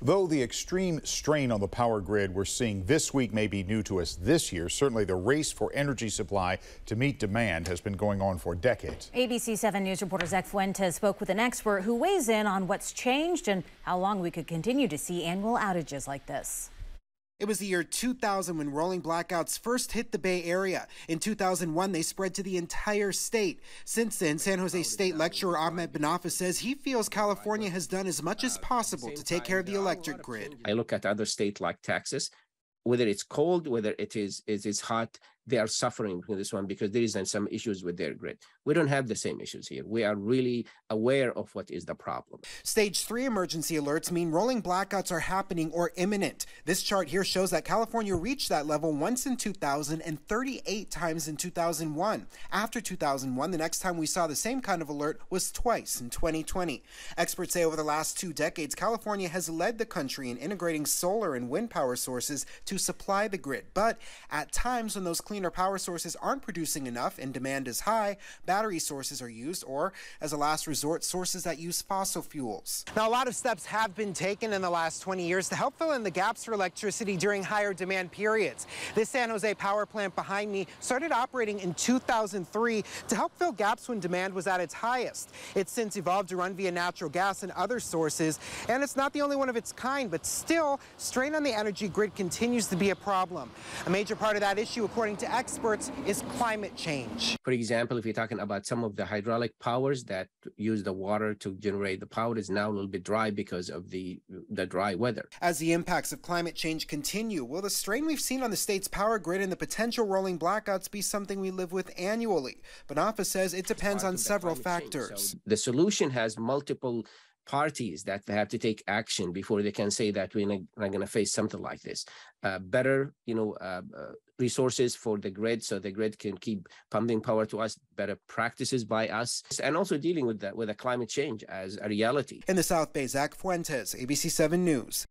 Though the extreme strain on the power grid we're seeing this week may be new to us this year, certainly the race for energy supply to meet demand has been going on for decades. ABC 7 News reporter Zach Fuentes spoke with an expert who weighs in on what's changed and how long we could continue to see annual outages like this. It was the year 2000 when rolling blackouts first hit the Bay Area. In 2001, they spread to the entire state. Since then, San Jose State lecturer Ahmed Banafa says he feels California has done as much as possible to take care of the electric grid. I look at other states like Texas, whether it's cold, whether it is it is hot, they are suffering with this one because there is some issues with their grid. We don't have the same issues here. We are really aware of what is the problem. Stage three emergency alerts mean rolling blackouts are happening or imminent. This chart here shows that California reached that level once in 2000 and 38 times in 2001. After 2001, the next time we saw the same kind of alert was twice in 2020. Experts say over the last two decades, California has led the country in integrating solar and wind power sources to supply the grid. But at times when those clean cleaner power sources aren't producing enough and demand is high, battery sources are used, or as a last resort, sources that use fossil fuels. Now, a lot of steps have been taken in the last 20 years to help fill in the gaps for electricity during higher demand periods. This San Jose power plant behind me started operating in 2003 to help fill gaps when demand was at its highest. It's since evolved to run via natural gas and other sources, and it's not the only one of its kind, but still, strain on the energy grid continues to be a problem. A major part of that issue, according to experts is climate change. For example, if you're talking about some of the hydraulic powers that use the water to generate the power is now a little bit dry because of the the dry weather. As the impacts of climate change continue, will the strain we've seen on the state's power grid and the potential rolling blackouts be something we live with annually? Banafa says it depends on several factors. So the solution has multiple parties that have to take action before they can say that we're not, going to face something like this. Uh, better, you know, uh, uh, resources for the grid so the grid can keep pumping power to us. Better practices by us, and also dealing with that with a climate change as a reality. In the South Bay, Zach Fuentes, ABC 7 News.